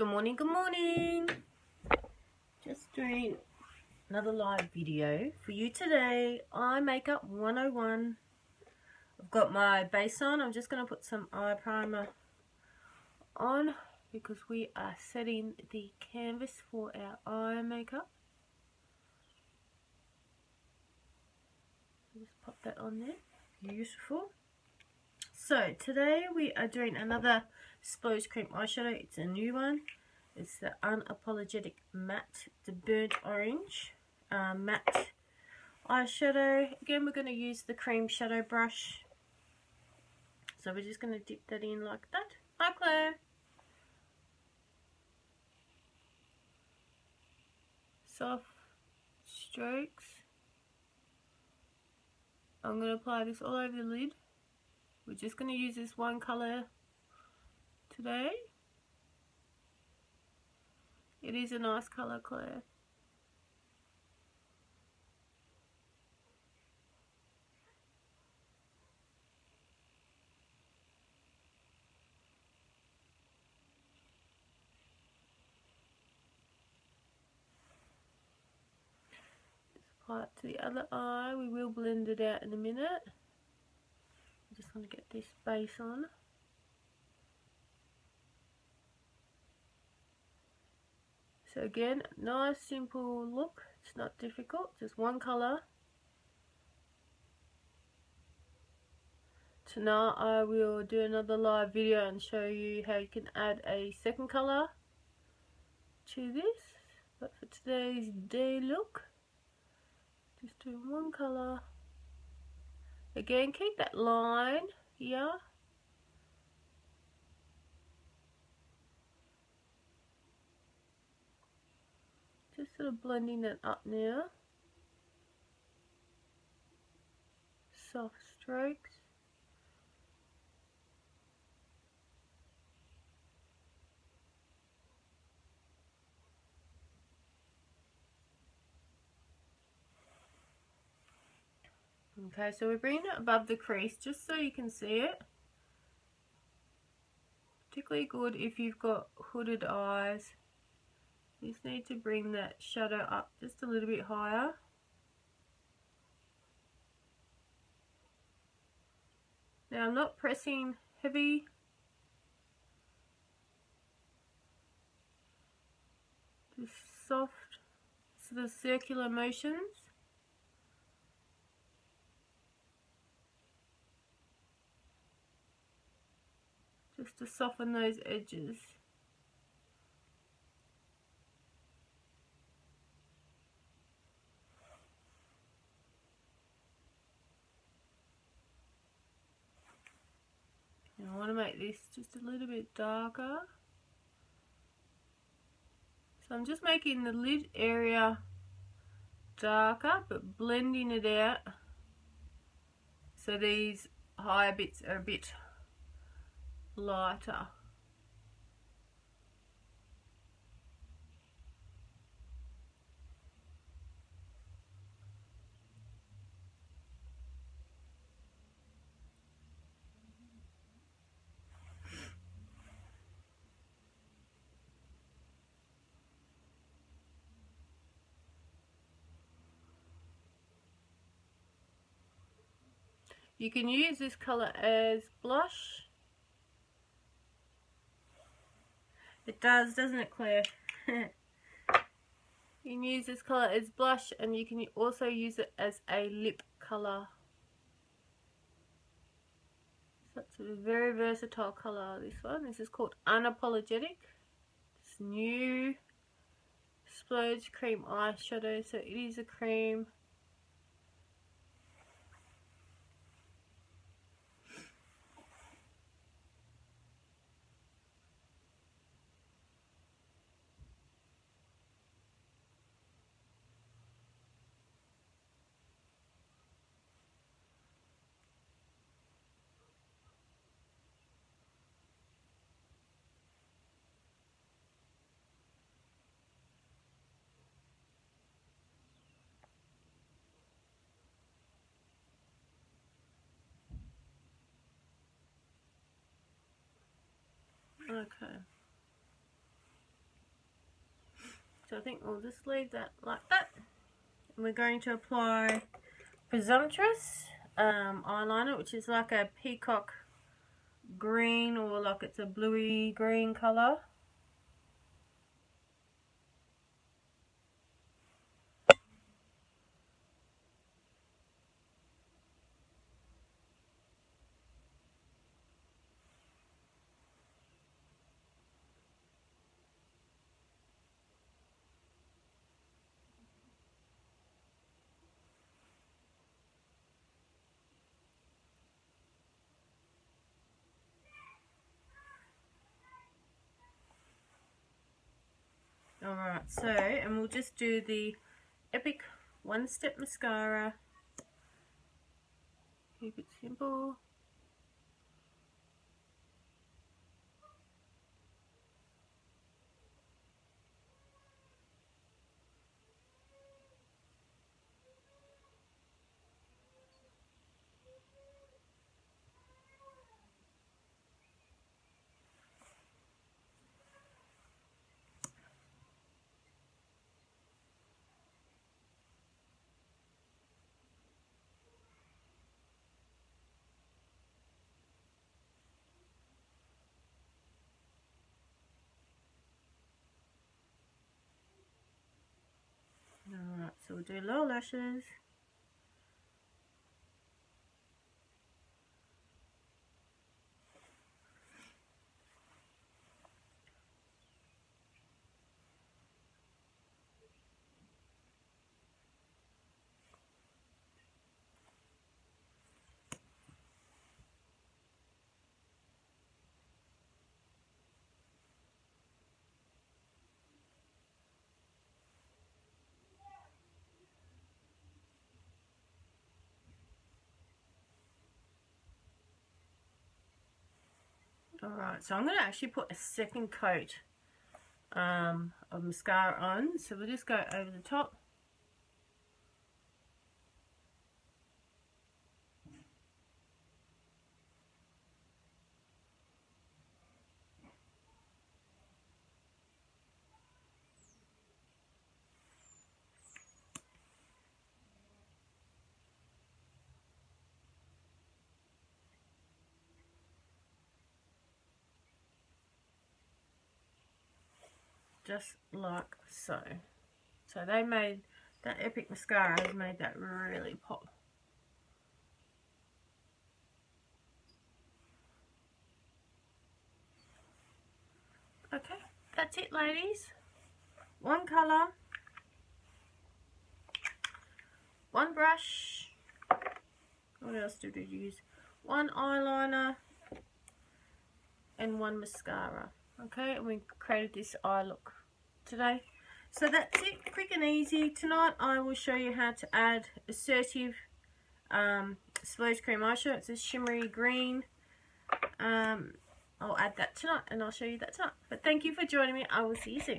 Good morning, good morning. Just doing another live video for you today. Eye Makeup 101. I've got my base on. I'm just going to put some eye primer on because we are setting the canvas for our eye makeup. Just pop that on there. Beautiful. So today we are doing another Splurge Cream eyeshadow. It's a new one. It's the Unapologetic Matte, the Burnt Orange uh, Matte eyeshadow. Again, we're going to use the cream shadow brush. So we're just going to dip that in like that. Hi Claire. Soft strokes. I'm going to apply this all over the lid. We're just going to use this one colour today. It is a nice colour, Claire. it to the other eye. We will blend it out in a minute. I just want to get this base on. So again, nice simple look. It's not difficult, just one colour. Tonight I will do another live video and show you how you can add a second colour to this. But for today's day look, just do one colour. Again, keep that line here. Just sort of blending it up now. Soft strokes. Okay, so we're bringing it above the crease just so you can see it. Particularly good if you've got hooded eyes. You just need to bring that shadow up just a little bit higher. Now I'm not pressing heavy. Just soft sort of circular motions. just to soften those edges. Want to make this just a little bit darker. So I'm just making the lid area darker but blending it out so these higher bits are a bit lighter. You can use this colour as blush It does, doesn't it, Claire? you can use this colour as blush and you can also use it as a lip colour. So it's a very versatile colour, this one. This is called Unapologetic. It's new Splurge Cream Eyeshadow. So it is a cream Okay. So I think we'll just leave that like that. And we're going to apply Presumptuous um, eyeliner, which is like a peacock green or like it's a bluey green colour. So, and we'll just do the Epic One Step Mascara. Keep it simple. So do lower lashes. Alright, so I'm going to actually put a second coat um, of mascara on. So we'll just go over the top. Just like so. So they made, that Epic Mascara has made that really pop. Okay, that's it ladies. One colour, one brush, what else did we use? One eyeliner and one mascara. Okay, and we created this eye look today. So that's it, quick and easy. Tonight I will show you how to add Assertive um, Splurge Cream eyeshadow. It's a shimmery green. Um, I'll add that tonight and I'll show you that tonight. But thank you for joining me. I will see you soon.